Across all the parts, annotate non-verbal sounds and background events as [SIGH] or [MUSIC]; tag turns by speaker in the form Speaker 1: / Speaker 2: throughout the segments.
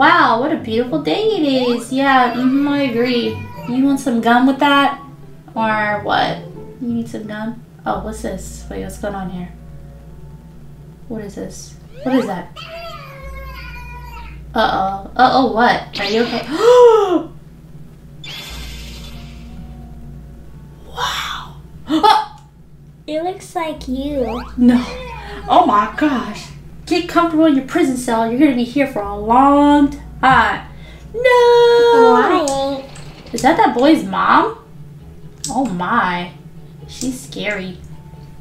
Speaker 1: Wow, what a beautiful day it is. Yeah, mm I agree. You want some gum with that? Or what? You need some gum? Oh, what's this? Wait, what's going on here? What is this? What is that? Uh-oh. Uh-oh, what? Are you okay? [GASPS] wow. Oh, [GASPS]
Speaker 2: It looks like you.
Speaker 1: no. Oh my gosh. Get comfortable in your prison cell. You're going to be here for a long time. No.
Speaker 2: Why?
Speaker 1: Is that that boy's mom? Oh my. She's scary.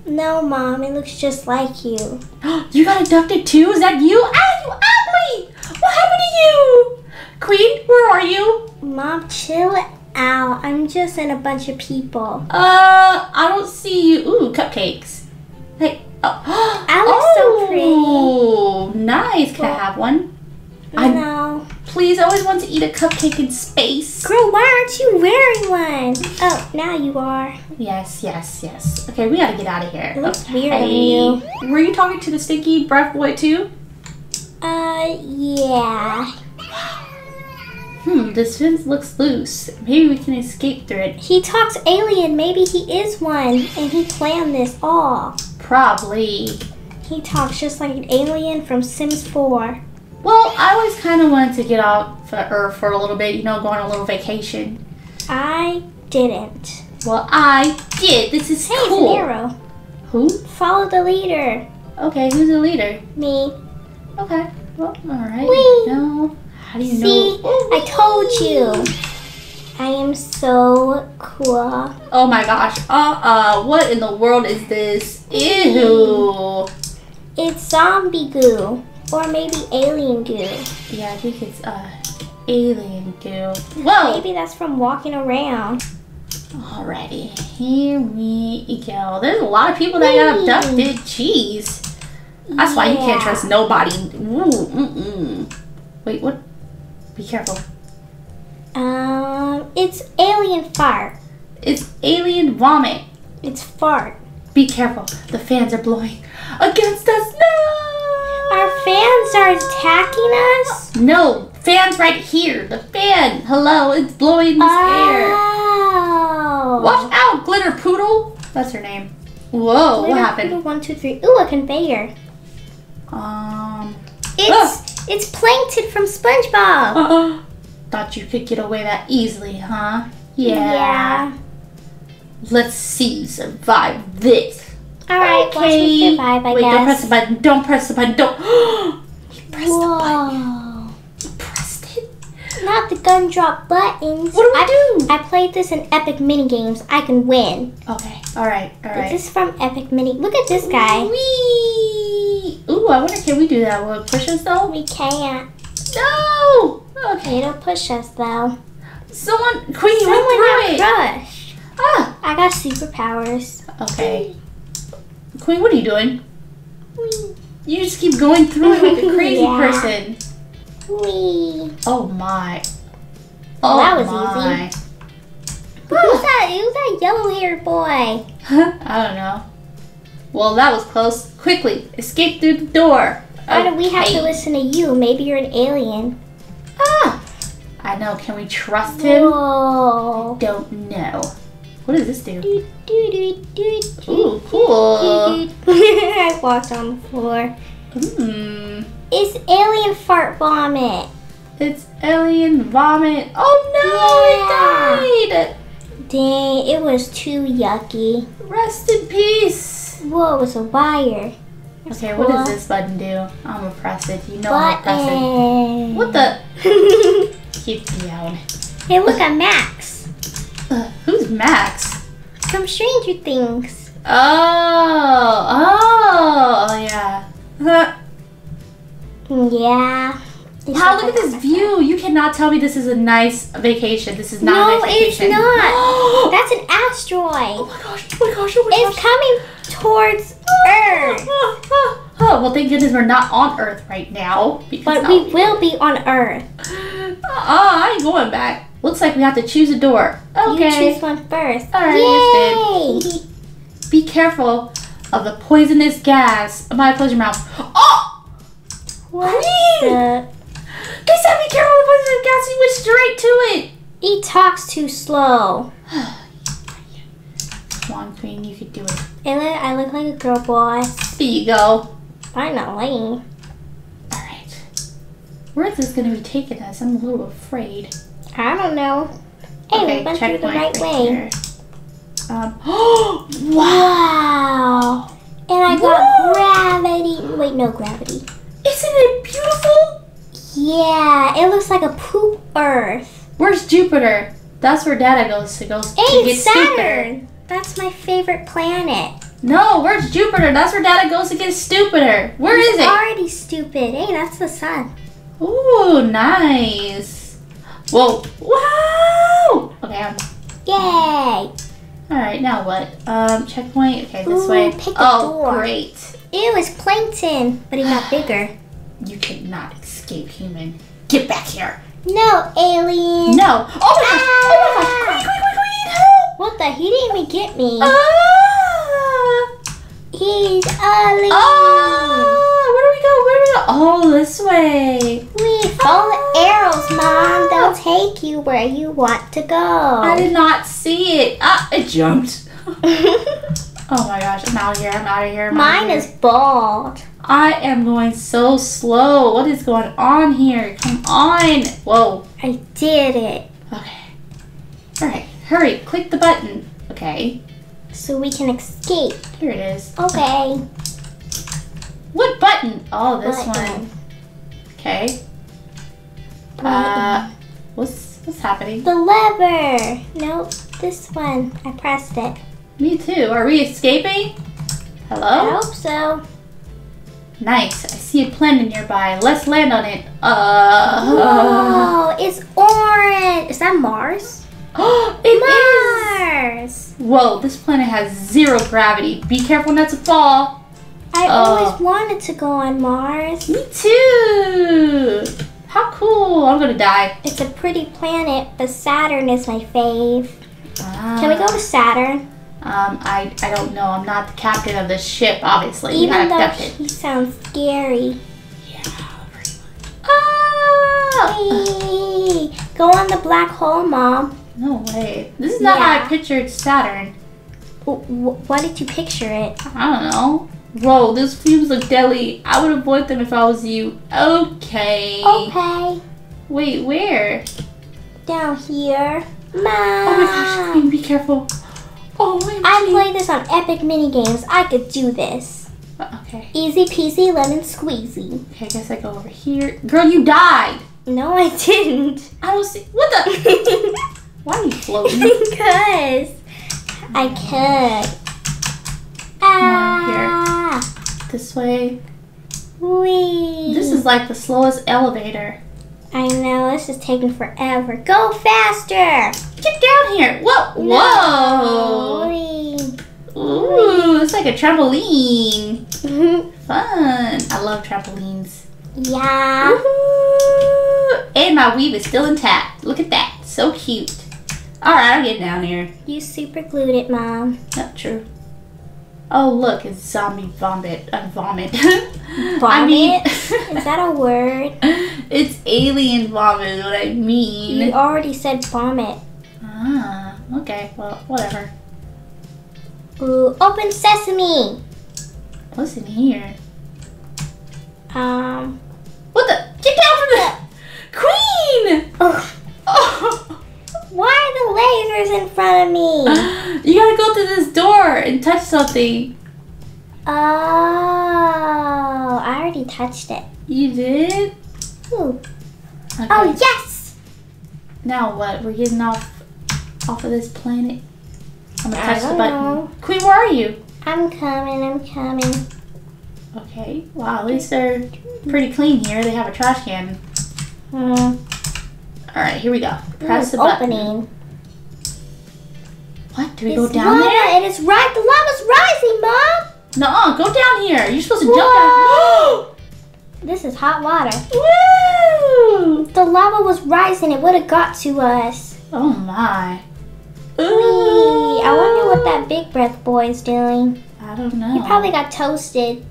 Speaker 2: No, Mom, it looks just like you. [GASPS]
Speaker 1: you got abducted too? Is that you? Ah, you ugly! What happened to you? Queen, where are you?
Speaker 2: Mom, chill out. I'm just in a bunch of people.
Speaker 1: Uh, I don't see you. Ooh, cupcakes. Hey, [GASPS] oh.
Speaker 2: I look so pretty.
Speaker 1: Oh, nice. Can I have one? I-
Speaker 2: no.
Speaker 1: Please, I always want to eat a cupcake in space.
Speaker 2: Girl, why aren't you wearing one? Oh, now you are.
Speaker 1: Yes, yes, yes. Okay, we gotta get out of here.
Speaker 2: It looks weird on
Speaker 1: Okay. Were you talking to the stinky breath boy too?
Speaker 2: Uh, yeah.
Speaker 1: Hmm, this fence looks loose. Maybe we can escape through it.
Speaker 2: He talks alien. Maybe he is one, and he planned this all.
Speaker 1: Probably.
Speaker 2: He talks just like an alien from Sims 4.
Speaker 1: Well, I always kind of wanted to get out for Earth for a little bit, you know, go on a little vacation.
Speaker 2: I didn't.
Speaker 1: Well, I did. This is
Speaker 2: Hey,
Speaker 1: cool.
Speaker 2: arrow.
Speaker 1: Who?
Speaker 2: Follow the leader.
Speaker 1: Okay, who's the leader?
Speaker 2: Me.
Speaker 1: Okay. Well, all right.
Speaker 2: Whee!
Speaker 1: No. How do you
Speaker 2: See,
Speaker 1: know?
Speaker 2: I told you. I am so cool.
Speaker 1: Oh my gosh. Uh-uh. What in the world is this? Ew.
Speaker 2: It's zombie goo. Or maybe alien goo.
Speaker 1: Yeah, I think it's uh alien goo. Whoa.
Speaker 2: Maybe that's from walking around.
Speaker 1: Alrighty, here we go. There's a lot of people that got abducted. Jeez. That's why you can't trust nobody. Ooh, mm-mm. Wait, what? Be careful.
Speaker 2: It's alien fart.
Speaker 1: It's alien vomit.
Speaker 2: It's fart.
Speaker 1: Be careful. The fans are blowing against us. No!
Speaker 2: Our fans are attacking us?
Speaker 1: No, fans right here. The fan. Hello, it's blowing this air.
Speaker 2: Oh.
Speaker 1: Watch out, Glitter Poodle. That's her name. Whoa, what happened?
Speaker 2: Poodle One, two, three. Ooh, a conveyor.
Speaker 1: Um.
Speaker 2: It's it's plankton from SpongeBob. [GASPS]
Speaker 1: Uh, thought you could get away that easily, huh?
Speaker 2: Yeah.
Speaker 1: Let's see you survive this.
Speaker 2: All right, watch me survive. I
Speaker 1: Wait, don't press the button. Don't press the button. Don't. [GASPS] you pressed the button.
Speaker 2: Whoa.
Speaker 1: You pressed it.
Speaker 2: Not the gun drop buttons.
Speaker 1: What do we
Speaker 2: I,
Speaker 1: do?
Speaker 2: I played this in Epic Mini Games. I can win.
Speaker 1: Okay. All right. All right.
Speaker 2: This is from Epic Mini. Look at this guy.
Speaker 1: Whee! Ooh, I wonder can we do that? Will it push us though?
Speaker 2: We can't.
Speaker 1: No. Okay.
Speaker 2: don't push us though.
Speaker 1: Someone, Queen,
Speaker 2: Someone
Speaker 1: went through
Speaker 2: got
Speaker 1: it.
Speaker 2: crushed.
Speaker 1: Ah.
Speaker 2: I got superpowers.
Speaker 1: Okay. Queen, what are you doing? You just keep going through it like a [LAUGHS] crazy
Speaker 2: Yeah.
Speaker 1: person.
Speaker 2: Whee.
Speaker 1: Oh my. Oh
Speaker 2: that was
Speaker 1: my.
Speaker 2: easy. Who's that? Who's that yellow haired boy?
Speaker 1: Huh, [LAUGHS] I don't know. Well, that was close. Quickly, escape through the door.
Speaker 2: Why do we have to listen to you? Maybe you're an alien.
Speaker 1: I know. Can we trust him?
Speaker 2: Whoa.
Speaker 1: Don't know. What does this do?
Speaker 2: Do, do, do,
Speaker 1: Ooh, cool. [LAUGHS]
Speaker 2: I walked on the floor.
Speaker 1: Hmm.
Speaker 2: It's alien fart vomit.
Speaker 1: It's alien vomit. Oh no! It died.
Speaker 2: Dang, it was too yucky.
Speaker 1: Rest in peace.
Speaker 2: Whoa, it was a wire.
Speaker 1: Okay, what does this button do? I'm gonna press it. You know I'm gonna press it. What the? [LAUGHS] Keep down.
Speaker 2: hey, look at Max
Speaker 1: Uh, who's Max?
Speaker 2: from Stranger Things.
Speaker 1: Oh, oh, oh yeah. [LAUGHS]
Speaker 2: Yeah.
Speaker 1: Wow, look at this view. You cannot tell me this is a nice vacation. This is not
Speaker 2: No,
Speaker 1: a nice vacation.
Speaker 2: No, it's not.
Speaker 1: oh [GASPS]
Speaker 2: That's an asteroid.
Speaker 1: Oh my gosh, oh my gosh, oh my
Speaker 2: It's
Speaker 1: gosh.
Speaker 2: coming towards Earth. [LAUGHS]
Speaker 1: Oh, well, thank goodness we're not on Earth right now.
Speaker 2: But we will be on Earth. [LAUGHS]
Speaker 1: Uh-uh, I ain't going back. Looks like we have to choose a door. Okay.
Speaker 2: You choose one first.
Speaker 1: All right,
Speaker 2: Yay!
Speaker 1: Be careful of the poisonous gas. Amaya, close your mouth. Oh!
Speaker 2: What
Speaker 1: Queen!
Speaker 2: the?
Speaker 1: He said be careful of the gas. He went straight to it.
Speaker 2: He talks too slow.
Speaker 1: Come on, Queen, you could do it.
Speaker 2: And then I look like a girl boss.
Speaker 1: There you go.
Speaker 2: Finally.
Speaker 1: All right. Where is this going to be taking us? I'm a little afraid.
Speaker 2: I don't know. Hey, we went through the right way.
Speaker 1: Um, oh, [GASPS] wow.
Speaker 2: Wow. And I got gravity. Wait, no gravity.
Speaker 1: Isn't it beautiful?
Speaker 2: Yeah, it looks like a poop Earth.
Speaker 1: Where's Jupiter? That's where Dada goes to go to
Speaker 2: Hey,
Speaker 1: get
Speaker 2: Saturn.
Speaker 1: stupider.
Speaker 2: That's my favorite planet.
Speaker 1: No, where's Jupiter? That's where Dada goes to get stupider. Where is
Speaker 2: it's
Speaker 1: it?
Speaker 2: already stupid. Hey, that's the sun.
Speaker 1: Ooh, nice. Whoa. Wow. Okay, I'm
Speaker 2: Yay.
Speaker 1: All right, now what? Um, checkpoint. Okay, this
Speaker 2: Ooh,
Speaker 1: way. oh,
Speaker 2: door.
Speaker 1: great!
Speaker 2: Ew, it's plankton, but he got [GASPS] bigger.
Speaker 1: You cannot escape, human. Get back here!
Speaker 2: No, alien.
Speaker 1: No! Oh my gosh! Oh my gosh! Queen! Help!
Speaker 2: What the? He didn't even get me.
Speaker 1: Ah!
Speaker 2: He's alien.
Speaker 1: Ah! Where do we go? Where do we go? Oh, this way.
Speaker 2: We follow the arrows, Mom. They'll take you where you want to go.
Speaker 1: I did not see it. Ah! It jumped. [LAUGHS] Oh my gosh! I'm out of here. I'm out of here. I'm
Speaker 2: Mine
Speaker 1: here.
Speaker 2: is bald.
Speaker 1: I am going so slow. What is going on here? Come on! Whoa.
Speaker 2: I did it.
Speaker 1: Okay. Alright, hurry, click the button. Okay,
Speaker 2: So we can escape.
Speaker 1: here it is.
Speaker 2: Okay.
Speaker 1: What button? Oh, this
Speaker 2: Button.
Speaker 1: one. Okay. Uh, what's what's happening?
Speaker 2: The lever. Nope. This one. I pressed it.
Speaker 1: Me too. Are we escaping? Hello?
Speaker 2: I hope so.
Speaker 1: Nice. I see a planet nearby. Let's land on it. Uh.
Speaker 2: Whoa, it's orange. Is that Mars?
Speaker 1: Oh, [GASPS] it is.
Speaker 2: Mars.
Speaker 1: Whoa, this planet has zero gravity. Be careful not to fall.
Speaker 2: I
Speaker 1: Oh.
Speaker 2: always wanted to go on Mars.
Speaker 1: Me too. How cool. I'm gonna die.
Speaker 2: It's a pretty planet, but Saturn is my fave. Can we go
Speaker 1: Ah.
Speaker 2: to Saturn?
Speaker 1: Um, I, I don't know. I'm not the captain of this ship, obviously.
Speaker 2: Even though
Speaker 1: it.
Speaker 2: he sounds scary.
Speaker 1: Yeah, pretty much. Ah!
Speaker 2: Hey, go on the black hole, Mom.
Speaker 1: No way. This is not how I pictured Saturn.
Speaker 2: W- why did you picture it?
Speaker 1: I don't know. Whoa, those fumes look deadly. I would avoid them if I was you. Okay.
Speaker 2: Okay,
Speaker 1: Wait, where?
Speaker 2: down here. Mom.
Speaker 1: Oh my gosh, Queen, be careful. Oh my
Speaker 2: I played this on Epic Minigames. I could do this.
Speaker 1: Okay.
Speaker 2: Easy peasy lemon squeezy.
Speaker 1: Okay, I guess I go over here. Girl, you died.
Speaker 2: No, I didn't.
Speaker 1: I don't see. What the? [LAUGHS] Why are you floating?
Speaker 2: because I could. Ah,
Speaker 1: this way.
Speaker 2: wee.
Speaker 1: This is like the slowest elevator.
Speaker 2: I know this is taking forever. Go faster.
Speaker 1: Get down here. Whoa. Whoa.
Speaker 2: Wee.
Speaker 1: Ooh, it's like a trampoline. [LAUGHS] Fun. I love trampolines.
Speaker 2: yeah.
Speaker 1: And my weave is still intact. Look at that. So cute. All right, I'll get down here.
Speaker 2: You super glued it, Mom.
Speaker 1: Not true. Oh, look, it's zombie vomit. Uh, vomit. [LAUGHS] I
Speaker 2: Vomit?
Speaker 1: mean, [LAUGHS] [LAUGHS]
Speaker 2: Is that a word?
Speaker 1: it's alien vomit is what I mean.
Speaker 2: You already said vomit.
Speaker 1: Ah, okay. Well, whatever.
Speaker 2: Ooh, open sesame.
Speaker 1: What's in here?
Speaker 2: Um.
Speaker 1: What the? Get down from the queen!
Speaker 2: ugh.
Speaker 1: Oh.
Speaker 2: Why are the lasers in front of me? [GASPS]
Speaker 1: You gotta go through this door and touch something.
Speaker 2: Oh, I already touched it.
Speaker 1: You did?
Speaker 2: Ooh.
Speaker 1: Okay.
Speaker 2: Oh yes.
Speaker 1: Now what? We're getting off off of this planet. I'm gonna touch the button.
Speaker 2: know.
Speaker 1: Queen, where are you?
Speaker 2: I'm coming. I'm coming.
Speaker 1: Okay. Wow, at least they're pretty clean here. They have a trash can.
Speaker 2: Hmm.
Speaker 1: All right, here we go. Press
Speaker 2: Ooh,
Speaker 1: the button.
Speaker 2: opening.
Speaker 1: What? Do we
Speaker 2: It's
Speaker 1: go down
Speaker 2: lava.
Speaker 1: there?
Speaker 2: It is right. The lava's rising, Mom.
Speaker 1: No, go down here. You're supposed to jump
Speaker 2: Whoa. [GASPS] This is hot water.
Speaker 1: down. Woo!
Speaker 2: The lava was rising. It would have got to us.
Speaker 1: Oh my.
Speaker 2: Ooh. I wonder what that big breath boy is doing.
Speaker 1: I don't know.
Speaker 2: He probably got toasted.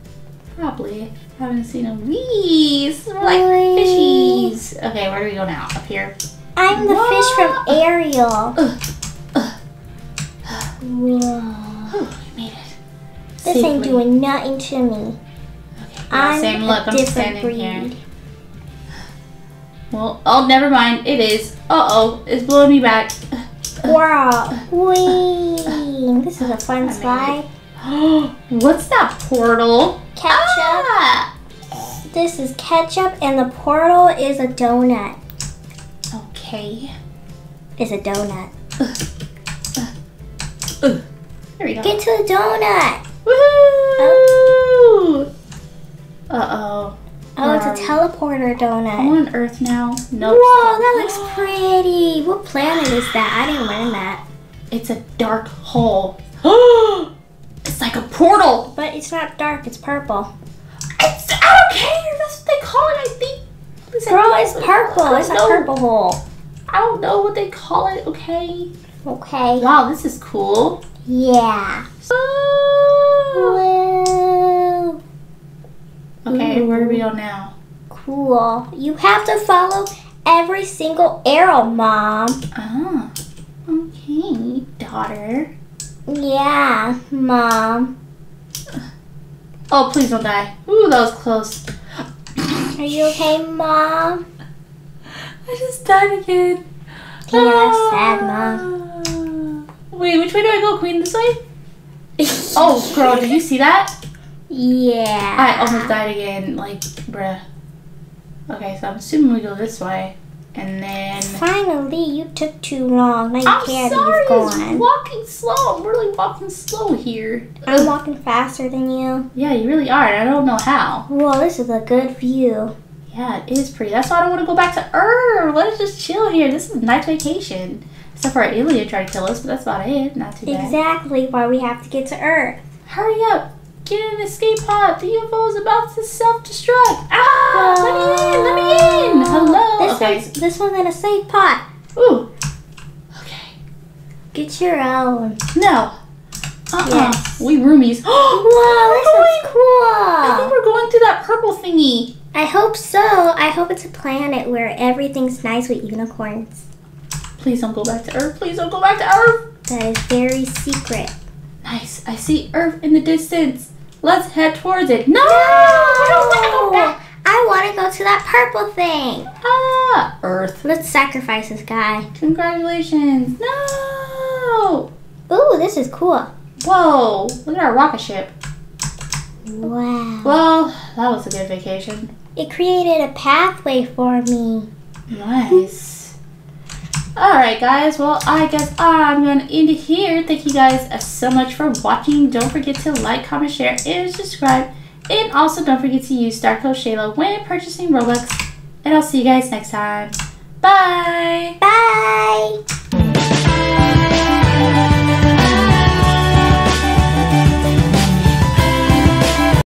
Speaker 1: Probably. Haven't seen a wheeze. Like
Speaker 2: Wee.
Speaker 1: Okay, where do we go now? Up here.
Speaker 2: I'm the fish from Ariel.
Speaker 1: Ugh. Ugh.
Speaker 2: Whoa.
Speaker 1: Whew, we made it.
Speaker 2: This ain't doing nothing to me.
Speaker 1: Okay,
Speaker 2: I'm
Speaker 1: same
Speaker 2: a
Speaker 1: look. I'm standing
Speaker 2: breed.
Speaker 1: here. Well, oh, never mind. It is. Uh oh, it's blowing me back.
Speaker 2: Wow. [LAUGHS] Whee. This is a fun slide. [GASPS]
Speaker 1: What's that portal?
Speaker 2: Ketchup.
Speaker 1: Ah!
Speaker 2: This is ketchup, and the portal is a donut.
Speaker 1: Okay.
Speaker 2: Is a donut.
Speaker 1: Ugh. There we go.
Speaker 2: Get to the donut.
Speaker 1: Woohoo! Uh oh.
Speaker 2: Oh, it's a teleporter
Speaker 1: I'm
Speaker 2: donut.
Speaker 1: on Earth now. Nope.
Speaker 2: Whoa, that looks pretty. What planet is that? I didn't learn that.
Speaker 1: It's a dark hole. [GASPS] it's like a portal.
Speaker 2: But it's not dark, it's purple.
Speaker 1: It's, I don't care. That's what they call it. I think. At least I
Speaker 2: Girl, it's purple. It's a
Speaker 1: know.
Speaker 2: purple hole.
Speaker 1: I don't know what they call it. Okay.
Speaker 2: Okay.
Speaker 1: Wow, this is cool.
Speaker 2: Yeah. Woo.
Speaker 1: Okay, where do we go now?
Speaker 2: Cool. You have to follow every single arrow, Mom.
Speaker 1: Ah. Okay, daughter.
Speaker 2: Yeah, Mom.
Speaker 1: Oh, please don't die. Ooh, that was close.
Speaker 2: Are you okay, Mom?
Speaker 1: I just died again.
Speaker 2: Yeah, that's sad,
Speaker 1: Mom. Wait, which way do I go, Queen? This way? [LAUGHS] Oh, girl, did you see that?
Speaker 2: Yeah.
Speaker 1: I almost died again. Like, bruh. Okay, so I'm assuming we go this way. And then.
Speaker 2: Finally, you took too long. My
Speaker 1: I'm
Speaker 2: candy's
Speaker 1: sorry,
Speaker 2: gone.
Speaker 1: walking slow. I'm really walking slow here.
Speaker 2: I'm walking faster than you.
Speaker 1: Yeah, you really are. I don't know how.
Speaker 2: Well, this is a good view.
Speaker 1: Yeah, it is pretty. That's why I don't want to go back to Earth. Let us just chill here. This is a nice vacation. Except for alien tried to kill us, but that's about it. Not too bad.
Speaker 2: Exactly why we have to get to Earth.
Speaker 1: Hurry up. Get in an escape pod. The UFO is about to self-destruct. Ah! Let me in. Let me in. Hello.
Speaker 2: This
Speaker 1: okay.
Speaker 2: one's this one's in a safe pot.
Speaker 1: Ooh. Okay.
Speaker 2: Get your own.
Speaker 1: No. Uh-uh.
Speaker 2: Yes.
Speaker 1: We roomies. [GASPS]
Speaker 2: Whoa, this is
Speaker 1: I think we're going through that purple thingy.
Speaker 2: I hope so. I hope it's a planet where everything's nice with unicorns.
Speaker 1: Please don't go back to Earth. Please don't go back to Earth.
Speaker 2: That is very secret.
Speaker 1: Nice. I see Earth in the distance. Let's head towards it. No! I don't want to go back.
Speaker 2: I want to go to that purple thing.
Speaker 1: Ah! Earth.
Speaker 2: Let's sacrifice this guy.
Speaker 1: Congratulations. No!
Speaker 2: Ooh, this is cool.
Speaker 1: Whoa. Look at our rocket ship.
Speaker 2: Wow.
Speaker 1: Well, that was a good vacation.
Speaker 2: It created a pathway for me.
Speaker 1: Nice. Alright guys, well I guess I'm going to end it here. Thank you guys so much for watching. Don't forget to like, comment, share, and subscribe. And also don't forget to use Star code Shaylo when purchasing Robux. And I'll see you guys next time. Bye.
Speaker 2: Bye.